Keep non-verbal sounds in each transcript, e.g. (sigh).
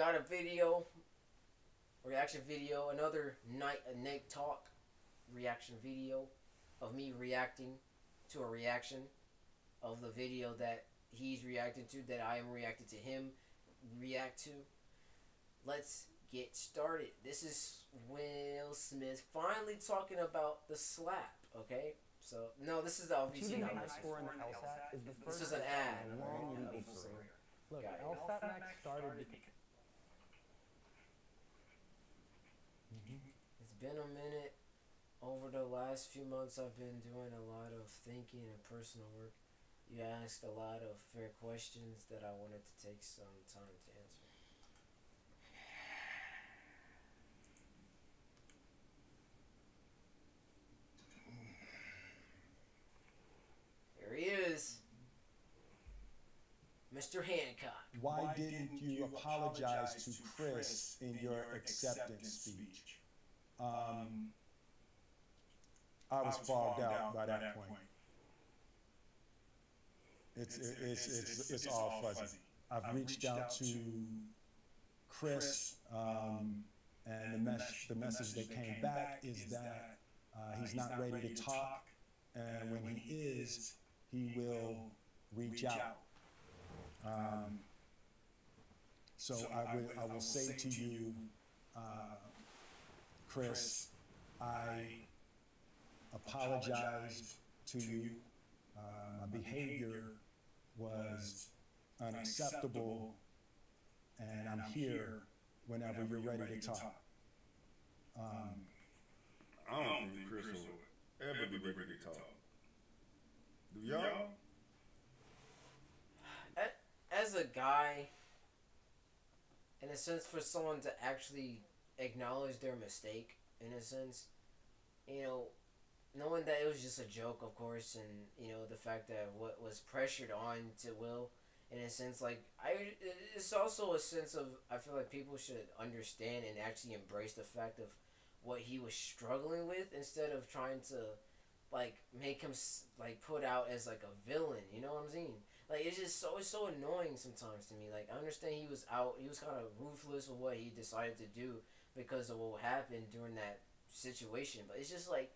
got a video, reaction video, another night a Nate talk reaction video of me reacting to a reaction of the video that he's reacting to that I am reacting to him react to. Let's get started. This is Will Smith finally talking about the slap, okay? So no, this is obviously not my score in the LSAT is the This first is an ad, in a long right? legal Of career. Look, Got. LSAT Max started because It's been a minute. Over the last few months, I've been doing a lot of thinking and personal work. You asked a lot of fair questions that I wanted to take some time to answer. Here he is, Mr. Hancock. Why didn't you apologize to Chris in your acceptance speech? Um, I was fogged out by that point. It's, it's, it's, it's all fuzzy. I've reached out to Chris, um, and the mess, the message that came back is that, uh, he's not ready to talk, and when he is, he will reach out. Um, so I will, I will say to you, uh, Chris, I apologize to you. Uh, my behavior was unacceptable, and I'm here whenever you're ready to talk. Um, I don't think Chris will ever be ready to talk. Do y'all? As a guy, in a sense, for someone to actually acknowledge their mistake, in a sense, you know, knowing that it was just a joke, of course, and you know the fact that what was pressured on to Will, in a sense, like I, it's also a sense of I feel like people should understand and actually embrace the fact of what he was struggling with instead of trying to like make him like put out as like a villain. You know what I'm saying? Like it's just so it's so annoying sometimes to me. Like I understand he was out, he was kind of ruthless with what he decided to do because of what happened during that situation. But it's just like,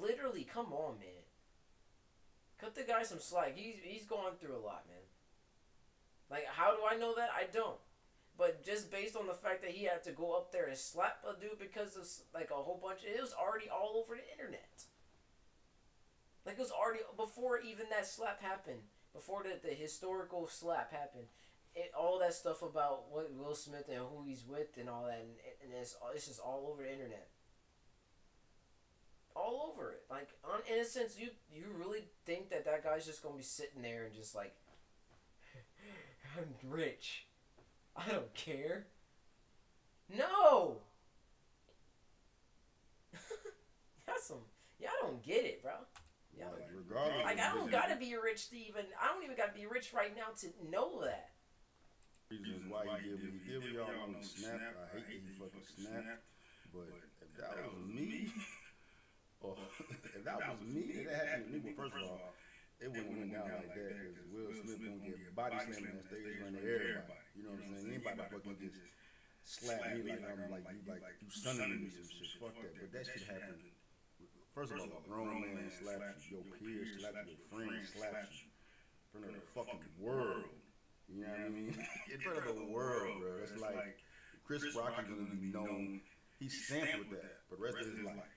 literally, come on, man. Cut the guy some slack. He's he's going through a lot, man. Like how do I know that? I don't. But just based on the fact that he had to go up there and slap a dude because of like a whole bunch, it was already all over the internet. Like it was already before even that slap happened, before the, the historical slap happened. It, all that stuff about what Will Smith and who he's with and all that, and, and it's it's just all over the internet. All over it, like on, in a sense, you you really think that that guy's just gonna be sitting there and just like, (laughs) I'm rich, I don't care. No. (laughs) Y'all some y'all don't get it, bro. Yeah. Like, regardless. Like I don't gotta be rich to even. I don't even gotta be rich right now to know that. Reasons why he did what he did y'all on the snap. I hate that he fucking snapped. But if that was me, (laughs) or (laughs) (laughs) if that was me, if that happened to me, well, first of all, it wouldn't have went down like that because Will Smith gonna get body slammed on stage of everybody. You know what I'm saying? Anybody fucking just slap me like I'm like you like you stunning me some shit. Fuck that. But that shit happened. First of all, a grown man slaps you, your peers slaps you, your friends slaps you in front of the fucking world. You know what I mean? (laughs) in front of the world, bro. It's like Chris Rock is gonna be known. He's stamped with that for the rest of his life.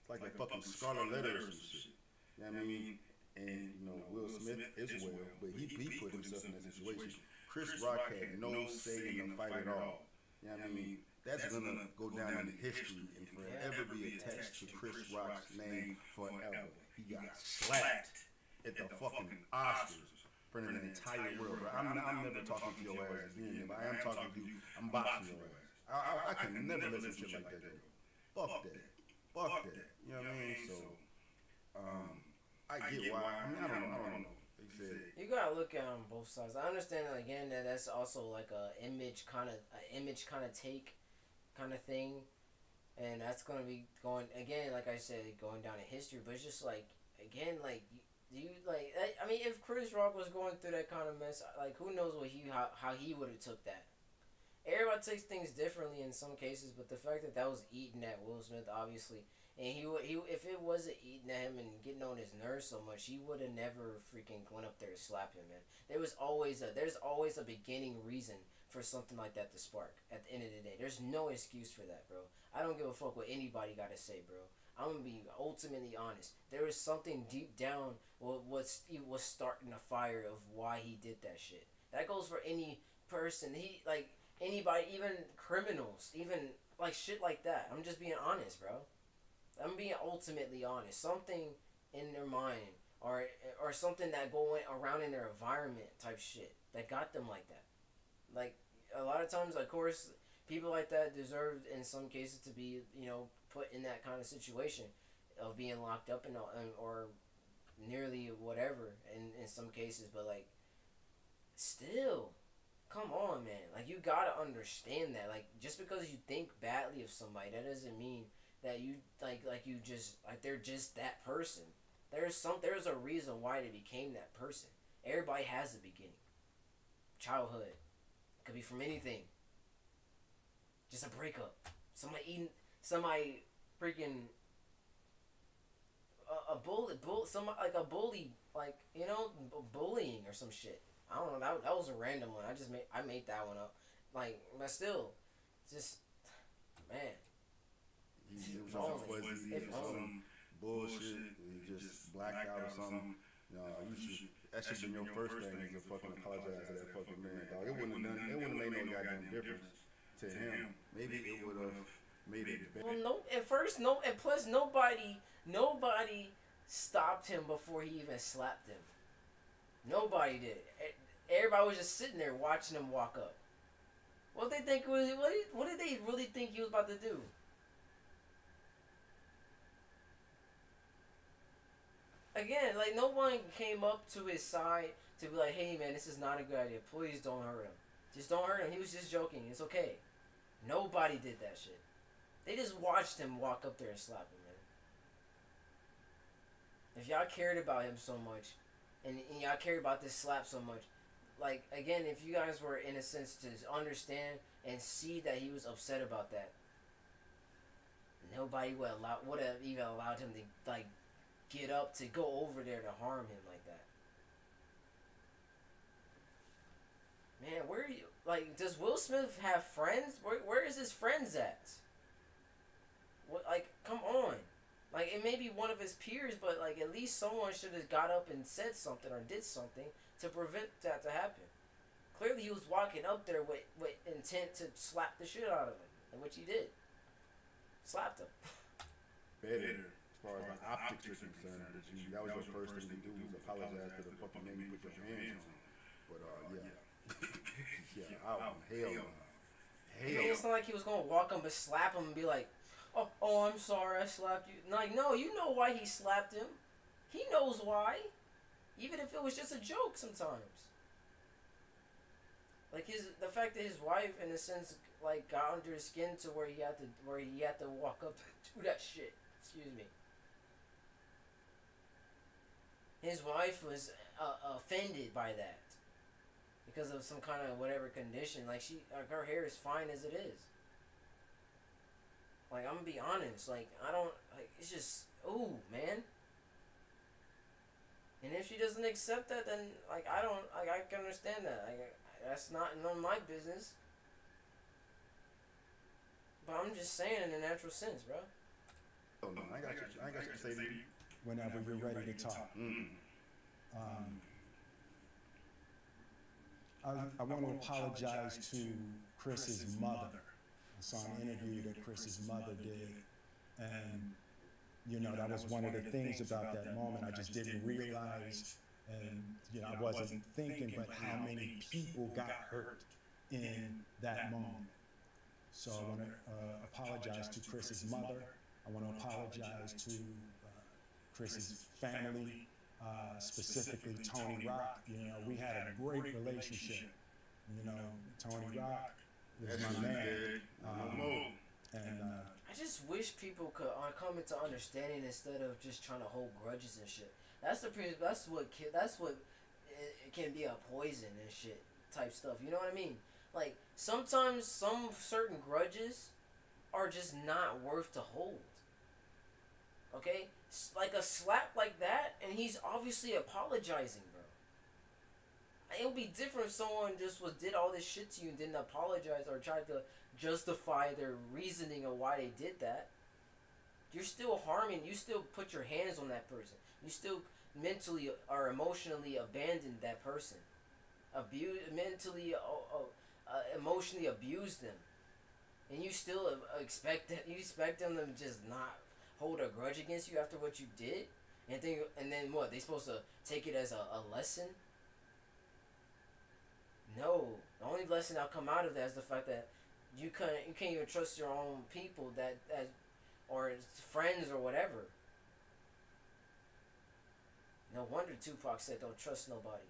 It's like a fucking scarlet letter or some shit. You know what I mean? And you know uh, Will Smith as well, but he he put himself in that situation. Chris Rock had no say in the fight at all. You know what I mean? That's gonna go down in history and forever be attached to Chris Rock's name forever. He got slapped at the fucking Oscars front of the entire world, bro. I'm, I'm never talking to your ass again, but I am talking to you. I'm boxing your ass. I, I, I can never let some shit like that. Fuck that. Fuck that. You know what I mean? So, um, I get why. I mean, I don't know. I don't know. You gotta look at on both sides. I understand again that that's also like a image kind of image kind of take kind of thing, and that's gonna be going again. Like I said, going down in history. But it's just like again, like you, you like I- I mean, if Chris Rock was going through that kind of mess, like who knows what he how, how he would have took that. everybody takes things differently in some cases, but the fact that that was eating at Will Smith, obviously, and he would he if it wasn't eating at him and getting on his nerves so much, he would have never freaking went up there to slap him, man. There was always a there's always a beginning reason for something like that to spark. At the end of the day, there's no excuse for that, bro. I don't give a fuck what anybody got to say, bro. I'm gonna be ultimately honest. There is something deep down what was was starting the fire of why he did that shit. That goes for any person. He like anybody, even criminals, even like shit like that. I'm just being honest, bro. I'm being ultimately honest. Something in their mind or or something that going around in their environment type shit that got them like that. Like a lot of times, of course, people like that deserved in some cases to be you know put in that kind of situation of being locked up and or nearly whatever in in some cases, but like still come on man. Like you gotta understand that. Like just because you think badly of somebody that doesn't mean that you like like you just like they're just that person. There's some there's a reason why they became that person. Everybody has a beginning. Childhood. Could be from anything. Just a breakup. Somebody eating somebody freaking a, a bully bull some like a bully like you know bullying or some shit I don't know. That, that was a random one. I just made I made that one up. Like, but still, just man. He was all fuzzy or some bullshit. He just blacked out or something. No, you should. That should be your first thing is to fucking apologize to that fucking man, dog. It wouldn't have done. It wouldn't have made no goddamn difference to him. Maybe it would have better. Well, no. At first, no. And plus, nobody, nobody stopped him before he even slapped him. Nobody did. Everybody was just sitting there watching him walk up. What they think was what? Did, what did they really think he was about to do? Again, like no one came up to his side to be like, "Hey, man, this is not a good idea. Please don't hurt him. Just don't hurt him. He was just joking. It's okay." Nobody did that shit. They just watched him walk up there and slap him, man. If y'all cared about him so much, and, and y'all cared about this slap so much, like again, if you guys were in a sense to understand and see that he was upset about that, nobody would allow would have even allowed him to like get up to go over there to harm him like that. Man, where are you? Like, does Will Smith have friends? Where where is his friends at? What like, come on. Like it may be one of his peers, but like at least someone should have got up and said something or did something to prevent that to happen. Clearly, he was walking up there with, with intent to slap the shit out of him, and which he did. Slapped him. (laughs) Better, as far as my optics are concerned, that, you, that was your first thing to do was apologize to the fucking man you put your hands on. But uh, yeah, yeah, (laughs) oh, hell no. Hell. It's not like he was gonna walk up and slap him and be like, "Oh, oh, I'm sorry, I slapped you." Like, no, you know why he slapped him. He knows why. Even if it was just a joke sometimes. Like his the fact that his wife in a sense like got under his skin to where he had to where he had to walk up to (laughs) do that shit. Excuse me. His wife was uh, offended by that because of some kind of whatever condition. Like she, like her hair is fine as it is. Like I'm gonna be honest. Like I don't like it's just ooh man. And if she doesn't accept that, then like I don't, like I can understand that. Like that's not none of my business. But I'm just saying in a natural sense, bro. Oh no, I got you. I got you to say to you. Whenever you're ready to talk. Mm. Um, I, I want to apologize to Chris's mother. I saw an interview that Chris's mother did, and you know, that was one of the things about that moment. I just didn't realize, and, you know, I wasn't thinking, but how many people got hurt in that moment. So I want to uh, apologize to Chris's mother. I want to apologize to uh, Chris's family, uh, specifically Tony Rock. You know, we had a great relationship. You know, Tony Rock is my man. Um, and uh, I just wish people could uh, come into understanding instead of just trying to hold grudges and shit. That's the pre- that's what ki- that's what it, it can be a poison and shit type stuff. You know what I mean? Like sometimes some certain grudges are just not worth to hold. Okay, S- like a slap like that, and he's obviously apologizing, bro. It would be different if someone just was did all this shit to you and didn't apologize or tried to justify their reasoning of why they did that. You're still harming. You still put your hands on that person. You still mentally or emotionally abandoned that person. Abuse mentally, uh, uh, uh, emotionally abuse them, and you still uh, expect that you expect them to just not hold a grudge against you after what you did, and then and then what? They supposed to take it as a, a lesson? No, the only lesson that'll come out of that is the fact that you can't you can't even trust your own people that that or friends or whatever. No wonder Tupac said, "Don't trust nobody."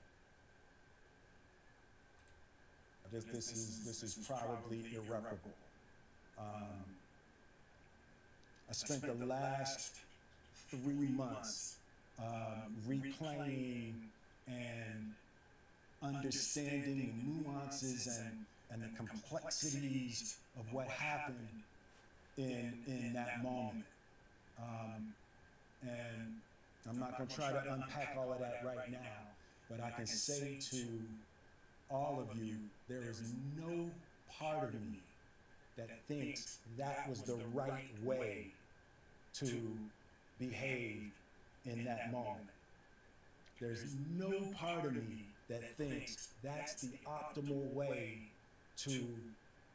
This, this is this is probably irreparable. Um, I spent the last three months um, replaying and understanding the nuances and, and the complexities of what happened in in that moment. Um, and I'm not going to try to unpack all of that right now, but I can say to all of you, there is no part of me that thinks that was the right way to behave in that moment. There's no part of me that thinks that's the optimal way to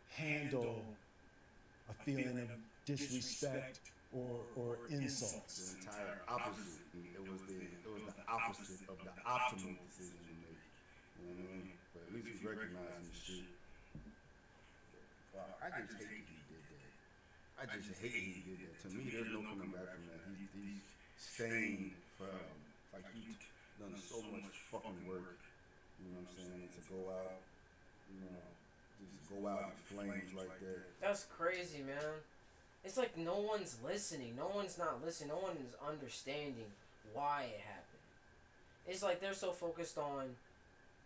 handle a feeling of disrespect or, or insults. The entire opposite. It was the it was the opposite of the optimal decision to make. You know what I mean? But at least he's recognizing the shit. Fuck, I just hate he did that. I just hate he did that. To me, there's no coming back from that. He's, he's stained forever. Like he's done so much fucking work. You know what I'm saying? To go out, you know, just go out in flames like that. That's crazy, man. It's like no one's listening. No one's not listening. No one is understanding why it happened. It's like they're so focused on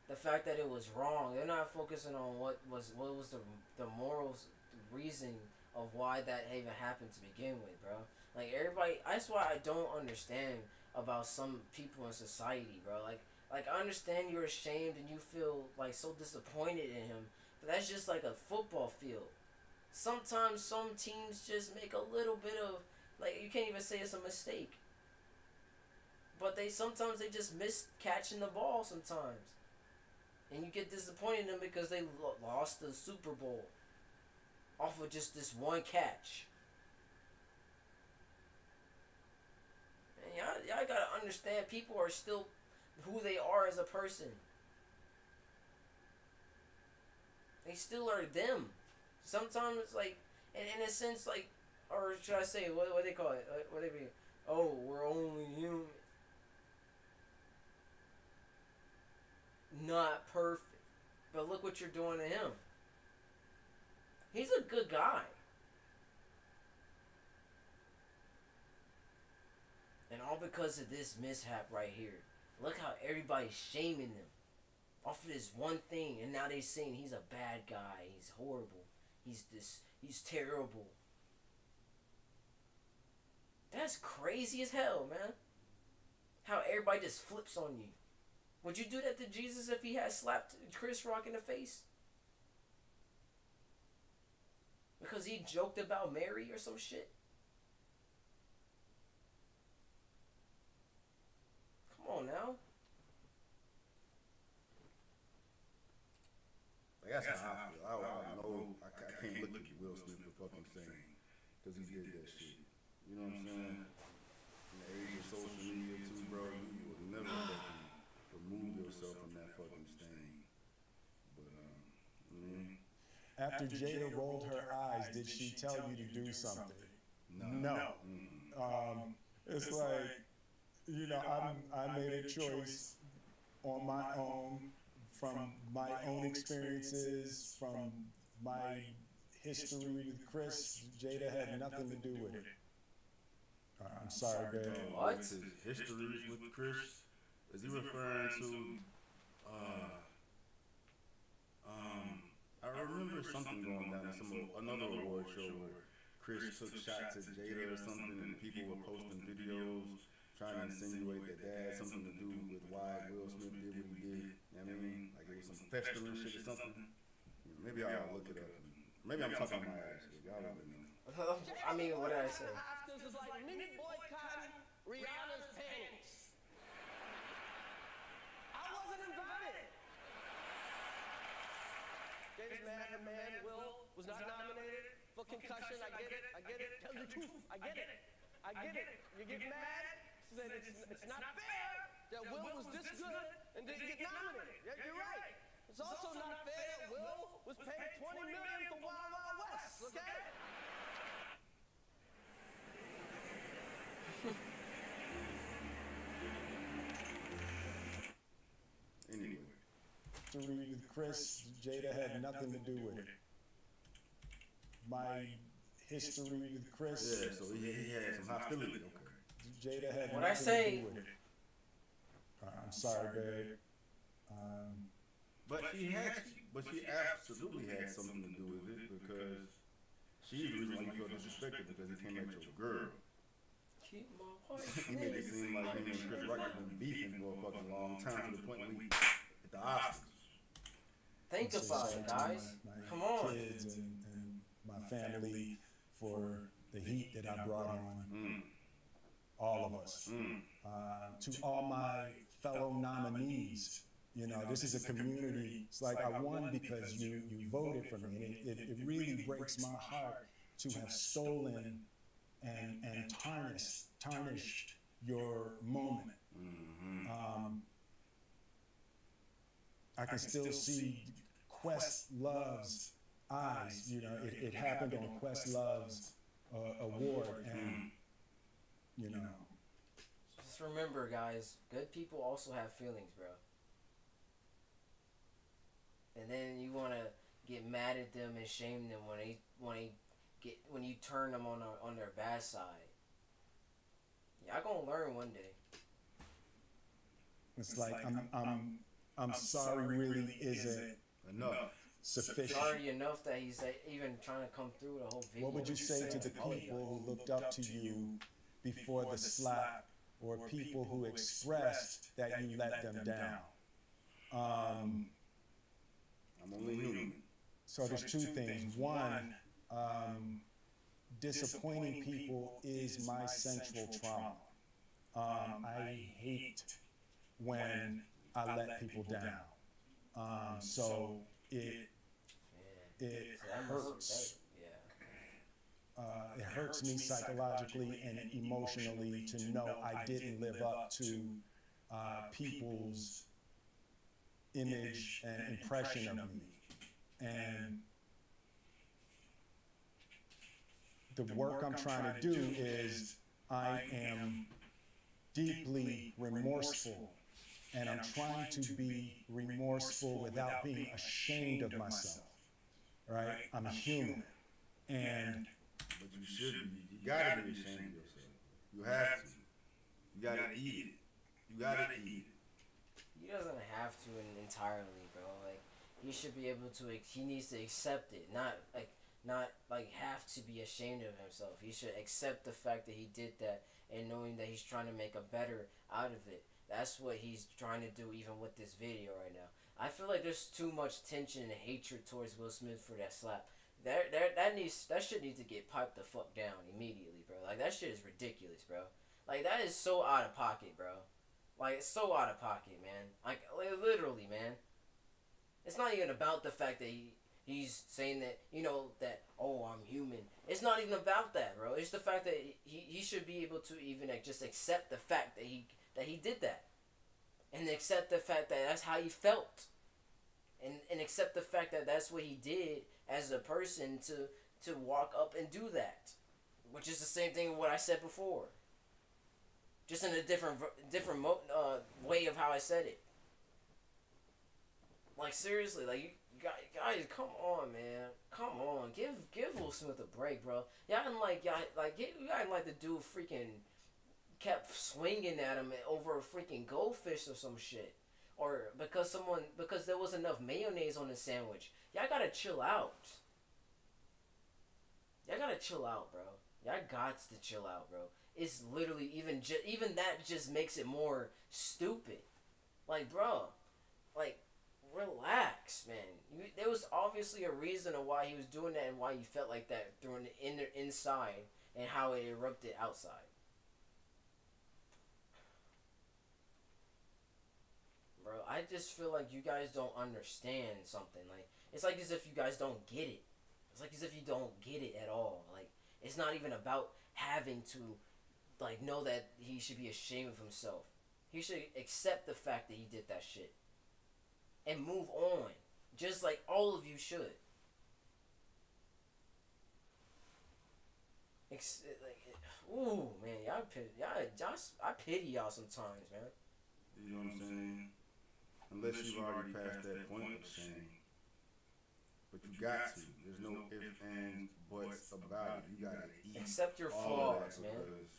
the fact that it was wrong. They're not focusing on what was what was the the morals reason of why that even happened to begin with, bro. Like everybody, that's why I don't understand about some people in society, bro. Like like I understand you're ashamed and you feel like so disappointed in him, but that's just like a football field sometimes some teams just make a little bit of like you can't even say it's a mistake. But they sometimes they just miss catching the ball sometimes. And you get disappointed in them because they lo- lost the Super Bowl off of just this one catch. And y'all, y'all gotta understand people are still who they are as a person. They still are them. Sometimes like and in a sense like or should I say what what they call it? Uh, what they be oh we're only human. Not perfect. But look what you're doing to him. He's a good guy. And all because of this mishap right here look how everybody's shaming them off of this one thing and now they're saying he's a bad guy he's horrible He's this. He's terrible. That's crazy as hell, man. How everybody just flips on you. Would you do that to Jesus if he had slapped Chris Rock in the face? Because he joked about Mary or some shit? Come on now. Like, that's how I feel. I, I know I, ca- I can't look at Will Smith the fucking same because he did that shit. You know what I'm saying? In the age of social media too, bro, you would never fucking remove yourself from that fucking stain. But um, mm, After Jada rolled her eyes, did she tell you to do something? No. mm, Um, it's like, you know, I'm, I made a choice on my own from my own experiences, from my history with Chris. Jada had nothing to do with it. I'm sorry, babe. uh, What? His histories with Chris? Is he referring to? Uh, um, I remember something going down at some another award show where Chris took shots at Jada or something, and people were posting videos trying to insinuate that that had something to do with why Will Smith did what he did. You know what I mean? Like it was some festering shit or something. Maybe I'll look it up. Maybe I'm talking my ass, y'all let me know. I mean, what did I say? Oscars is like me boycotting Rihanna's panties. I wasn't invited. Jada's mad her man Will was not nominated for concussion. I get it. I get it. Tell the truth. I get it. I get it. You get mad. Said it's, it's not fair that Will was this good and didn't get nominated. Yeah, you're right. It's also not fair that Will was paid 20 million for Wild Wild West. Okay. Anyway, history with Chris, Jada had nothing to do with it. My history with Chris, yeah. So he, he had some hostility. Okay. Jada had When I say- to do with it. Uh, I'm sorry, babe. Um, But she had, but she absolutely had something to do with it because she's the reason why you felt disrespected because he came at your girl. Keep my (laughs) wife. He made it seem like him and Chris Rock have been beefing for a fucking long time to the point where we at the Oscars. Think say about it, guys. my- my Come on. Kids and, and my family for the heat that I brought on Mm, all of us. mm. Uh, to all my fellow nominees, you know, this is a community. It's like I won because you, you voted for me. And it, it, it really breaks my heart to have stolen and, and tarnished, tarnished your moment. Mm-hmm. Um, I can still see Quest Love's eyes. You know, it, it happened on Questlove's uh, award, and you know, Just remember, guys, good people also have feelings, bro. And then you want to get mad at them and shame them when they when they get when you turn them on their, on their bad side. Y'all gonna learn one day. it's like I'm I'm I'm sorry. Really, isn't Enough. sufficient. Sorry enough that he's like, even trying to come through the whole video. What would you say to the people who looked up to you before the slap, or people who expressed that you let them down? Um, I'm only human. So there's two things. One, um, disappointing people is my central trauma. Um, I hate when I let people down. Um, so it it So that must- hurts. Uh, it hurts me psychologically and emotionally to know I didn't live up to uh, people's image and impression of me. And the work I'm trying to do is I am deeply remorseful. And I'm trying to be remorseful without being ashamed of myself. Right? I'm human. And But you should be. You gotta be ashamed of yourself. You have to. You gotta eat it. You gotta eat it. He doesn't have to entirely, bro. Like he should be able to. ex- He needs to accept it, not like not like have to be ashamed of himself. He should accept the fact that he did that and knowing that he's trying to make a better out of it. That's what he's trying to do, even with this video right now. I feel like there's too much tension and hatred towards Will Smith for that slap. That that that needs that shit needs to get piped the fuck down immediately, bro. Like that shit is ridiculous, bro. Like that is so out of pocket, bro. Like it's so out of pocket, man. Like li- literally, man. It's not even about the fact that he he's saying that you know that oh I'm human. It's not even about that, bro. It's the fact that he he should be able to even like, just accept the fact that he that he did that, and accept the fact that that's how he felt, and and accept the fact that that's what he did as a person to to walk up and do that, which is the same thing what I said before just in a different different mo- uh, way of how I said it. Like seriously, like you guys, guys, come on, man, come on, give give Will Smith a break, bro. Y'all didn't like y'all like you guys like the dude freaking kept swinging at him over a freaking goldfish or some shit. Or because someone because there was enough mayonnaise on the sandwich. Y'all gotta chill out. Y'all gotta chill out, bro. Y'all got to chill out, bro. It's literally even ju- even that just makes it more stupid. Like, bro, like relax, man. You, there was obviously a reason of why he was doing that and why he felt like that through the inner inside and how it erupted outside. Bro, I just feel like you guys don't understand something. Like it's like as if you guys don't get it. It's like as if you don't get it at all. Like it's not even about having to like know that he should be ashamed of himself. He should accept the fact that he did that shit and move on, just like all of you should. Ex- like, ooh, man, y'all y'all, y'all, I pity y'all sometimes, man. You know what I'm saying? Unless you've already passed that point of shame. But you got to. There's no ifs, ands, buts about it. You gotta eat Accept your all of flaws, man. because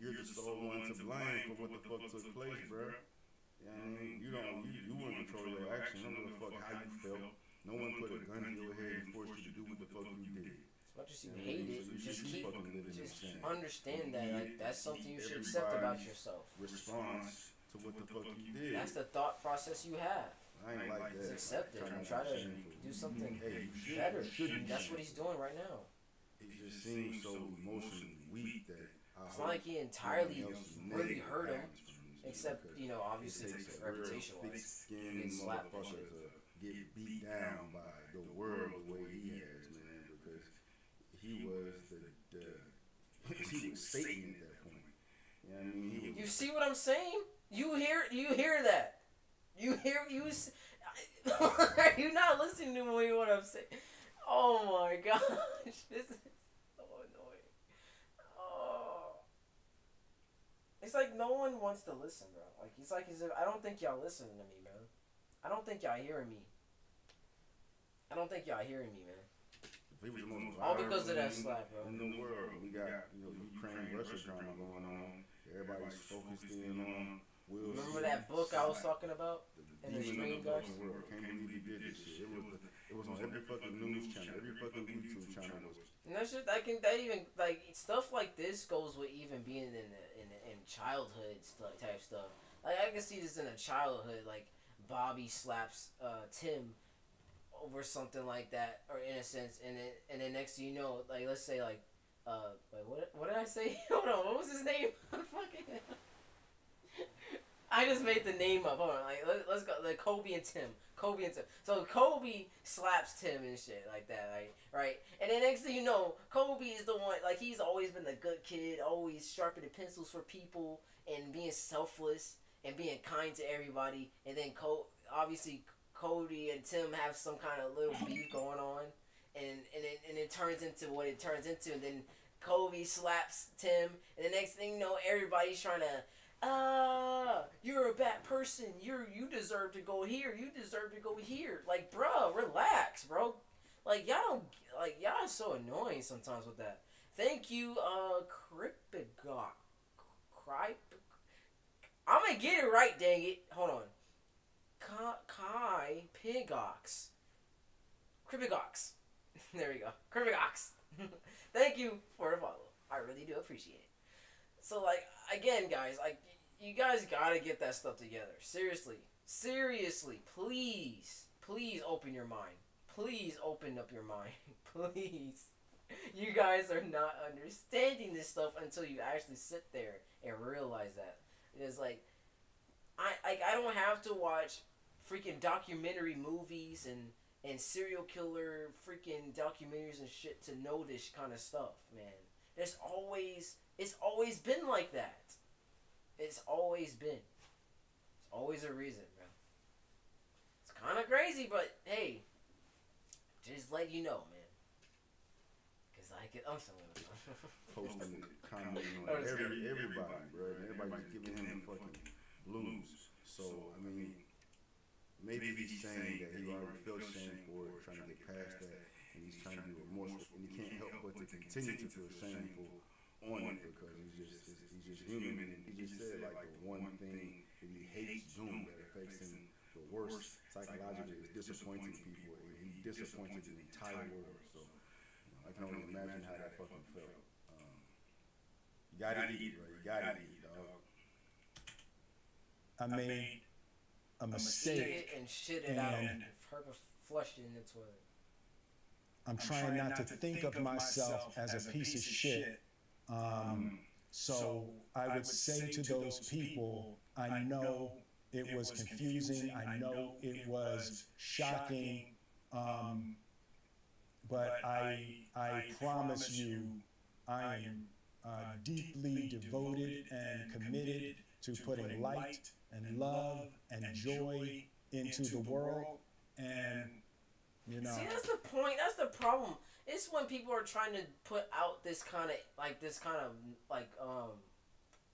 You're the sole one to blame for what the fuck took place, bro. You know what I mean? You don't, you, you in control your actions. No give a fuck how you felt. No one put a gun to your head and forced you to do what the fuck you did. As much as you You know what I hate it, you just keep, fucking live in just understand that. Like, that's something you should accept about yourself. Response to what the fuck you did. That's the thought process you have. I ain't like that. Just accept it and try to do something Hey, you should, better. you should be That's what he's doing right now. It just seems so emotionally weak that I It's not like he entirely really hurt him, happens from this, except you know obviously takes a reputation wise. thick-skinned slapped and motherfucker to get beat down by the world the way he has, man, because he was the, the (laughs) he was Satan at that point. You know what I mean? He was You see what I'm saying? You hear you hear that? You hear you? Are (laughs) you not listening to me? What I'm saying? Oh my (laughs) gosh, this is so annoying. Oh, it's like no one wants to listen, bro. Like it's like as if I don't think y'all listening to me, man. I don't think y'all hearing me. I don't think y'all hearing me, man. He was the most All because of that slap, bro. In the world, we got you know Ukraine Russia drama going on. Everybody's focused in on Will. Remember that book I was talking about? The in the of the world. Can't believe he did this shit. It was it was on every fucking news channel, every fucking YouTube channel. And that shit, that can, that even like stuff like this goes with even being in the, in the, in childhood stuff type stuff. Like I can see this in a childhood, like Bobby slaps uh, Tim over something like that, or in a sense, and then and then next thing you know, like let's say like, uh, wait, what what did I say? (laughs) Hold on, what was his name? (laughs) Fucking. I just made the name up. Hold on, like let, let's go. Like Kobe and Tim. Kobe and Tim. So Kobe slaps Tim and shit like that, like right. And then next thing you know, Kobe is the one. Like he's always been the good kid, always sharpening pencils for people and being selfless and being kind to everybody. And then obviously Cody and Tim have some kind of little beef going on, and and it, and it turns into what it turns into. And then Kobe slaps Tim, and the next thing you know, everybody's trying to ah, you're a bad person. You're you deserve to go here. You deserve to go here. Like, bro, relax, bro. Like y'all don't like y'all are so annoying sometimes with that. Thank you, uh, Kripigok. Krip. I'm gonna get it right, dang it. Hold on. Ka- Kai Pigox. Kripigox. (laughs) there we go. Kripigox. (laughs) Thank you for the follow. I really do appreciate it. So like again, guys, like you guys gotta get that stuff together. Seriously, seriously, please, please open your mind. Please open up your mind. (laughs) please. You guys are not understanding this stuff until you actually sit there and realize that. It's like I like I don't have to watch freaking documentary movies and and serial killer freaking documentaries and shit to know this kind of stuff, man. There's always it's always been like that. It's always been. It's always a reason, bro. It's kind of crazy, but hey, just let you know, man. Cause I get I'm feeling (laughs) it. posting, commenting Oh, on it's every everybody, bro. And everybody giving him the fucking blues. So I mean, maybe he's saying that he already felt shame for it, trying to get past that, and he's trying to be remorseful, and he can't help but to continue to feel shameful on it because he's just he's, he's just human, and he just said like the one thing that he hates doing, that affects him the worst psychologically. is disappointing people, and he disappointed the entire world. So you know, I can only imagine how that fucking felt. Um, you gotta eat, bro. You gotta eat, dog. I made a Shit mistake. and shit it out. And- Purpose flushed it in the toilet. I'm trying not to think of myself as a piece of shit. Um, so I would say to those people, I know it was confusing. I know it was shocking. Um, but I, I promise you, I am uh, deeply devoted and committed to putting light and love and joy into the world. And, you know, See, that's the point. That's the problem. It's when people are trying to put out this kind of like this kind of like um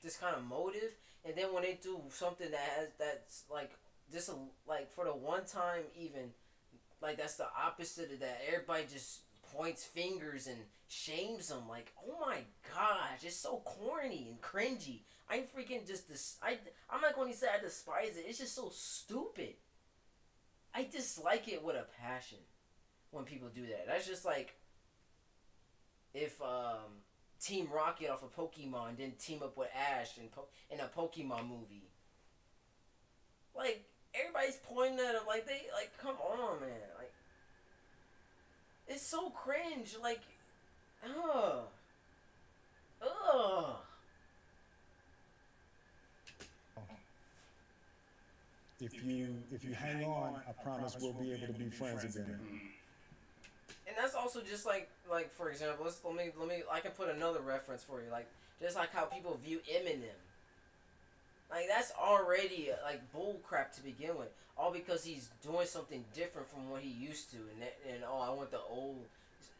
this kind of motive, and then when they do something that has that's like this like for the one time even like that's the opposite of that. Everybody just points fingers and shames them. Like, oh my gosh, it's so corny and cringy. I freaking just dis- I I'm not going to say I despise it. It's just so stupid. I dislike it with a passion when people do that. That's just like if um, Team Rocket off of Pokemon didn't team up with Ash in, po- in a Pokemon movie. Like everybody's pointing at him like they like come on man like it's so cringe like ugh ugh if you if you hang on, I promise we'll be able to be friends again. and that's also just like like for example let's let me let me I can put another reference for you like just like how people view Eminem like that's already like bull crap to begin with all because he's doing something different from what he used to and that, and oh I want the old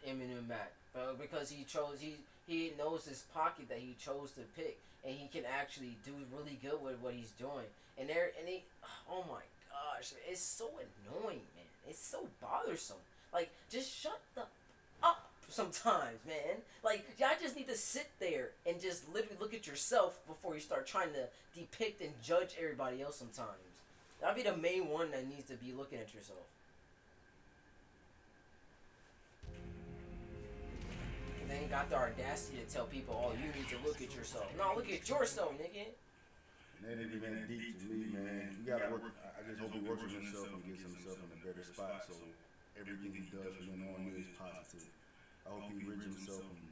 Eminem back but because he chose he he knows his pocket that he chose to pick and he can actually do really good with what he's doing and they're and he oh my gosh it's so annoying man it's so bothersome like, just shut the up sometimes, man. Like, y'all just need to sit there and just literally look at yourself before you start trying to depict and judge everybody else sometimes. That'd be the main one that needs to be looking at yourself. And then got the audacity to tell people, oh, you need to look at yourself. No, look at yourself, nigga. Man, it been deep to me, man. You gotta work. I just hope he works on himself and gets himself in a better spot. So everything he does from then on is positive. I hope he rids himself from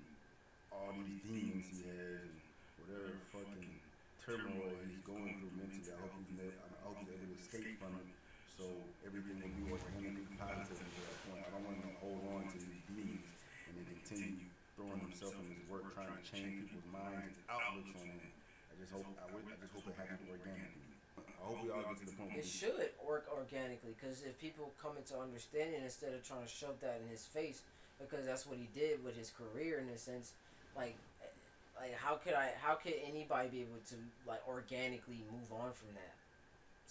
all these demons he has and whatever fucking turmoil he's going through mentally. I hope he's ne- I hope he's able to escape from it. So everything will be organically positive to that point. I don't want him to hold on to these demons and then continue throwing himself in his work, trying to change people's minds and outlooks on him. I just hope I, would, I just hope it happens organically. I hope we all get to the point where It should work organically because if people come into understanding instead of trying to shove that in his face, because that's what he did with his career in a sense, like, eh, like how could I, how could anybody be able to like organically move on from that?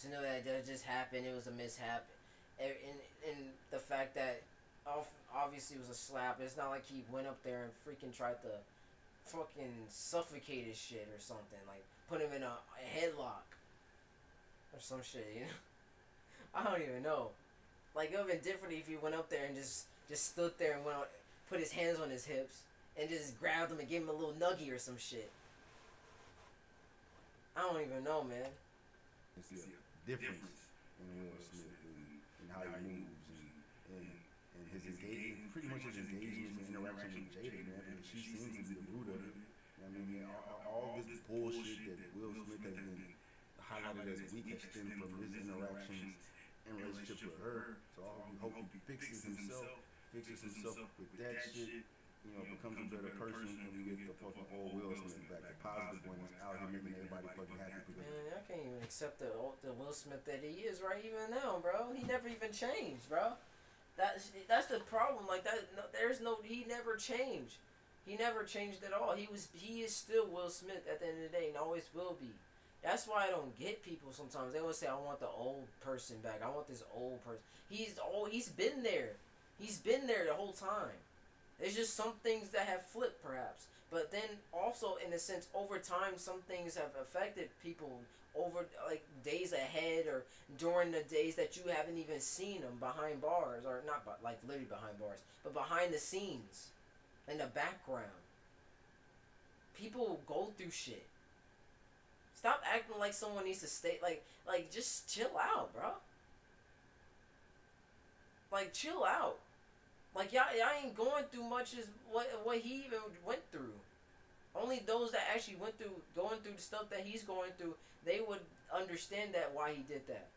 To know that that just happened, it was a mishap, and and, and the fact that, off- obviously it was a slap. It's not like he went up there and freaking tried to, fucking suffocate his shit or something like put him in a, a headlock or some shit, you know? (laughs) I don't even know. Like it would have been different if he went up there and just just stood there and went out, put his hands on his hips and just grabbed him and gave him a little nuggie or some shit. I don't even know, man. see a difference in Will Smith and, and how he moves and, and, and his engagement, pretty much his engagements and interactions with Jada, man, because she seems to be the root of it. I mean, all, all this bullshit that Will Smith has been highlighted as weak has stemmed from his interactions in relationship with her. So I hope he fixes himself, fixes himself with that shit, you know, becomes a better person, and we get the fucking old Will Smith back, the positive one out here making everybody fucking happy because Man, I can't even accept the the Will Smith that he is right even now, bro. He never even changed, bro. That's that's the problem. Like that, no, there's no. He never changed. He never changed at all. He was he is still Will Smith at the end of the day, and always will be. That's why I don't get people sometimes. They always say, "I want the old person back. I want this old person." He's old. He's been there. He's been there the whole time. There's just some things that have flipped, perhaps. But then also, in a sense, over time, some things have affected people over like days ahead or during the days that you haven't even seen them behind bars or not but like literally behind bars but behind the scenes in the background. People go through shit. Stop acting like someone needs to stay like like just chill out bro like chill out. Like y'all, y'all ain't going through much as what what he even went through only those that actually went through going through the stuff that he's going through they would understand that why he did that.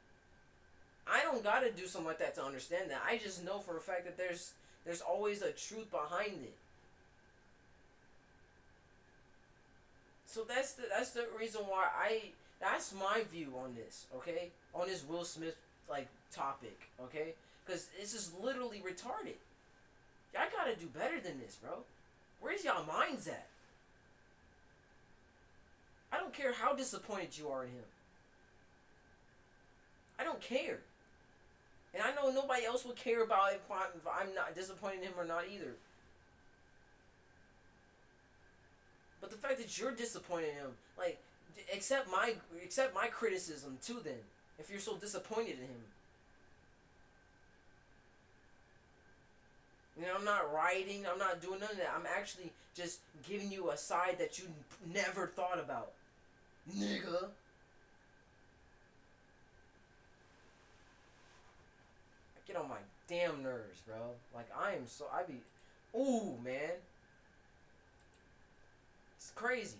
I don't gotta do something like that to understand that. I just know for a fact that there's there's always a truth behind it. So that's the that's the reason why I that's my view on this, okay? On this Will Smith like topic, okay? Cuz this is literally retarded. Y'all gotta do better than this, bro. Where's y'all minds at? Care how disappointed you are in him. I don't care. And I know nobody else will care about if I'm, if I'm not disappointed in him or not either. But the fact that you're disappointed in him, like, accept my accept my criticism too. Then, if you're so disappointed in him, you know, I'm not writing, I'm not doing none of that. I'm actually just giving you a side that you never thought about, nigga. I get on my damn nerves, bro. Like I am so I be, ooh man, it's crazy.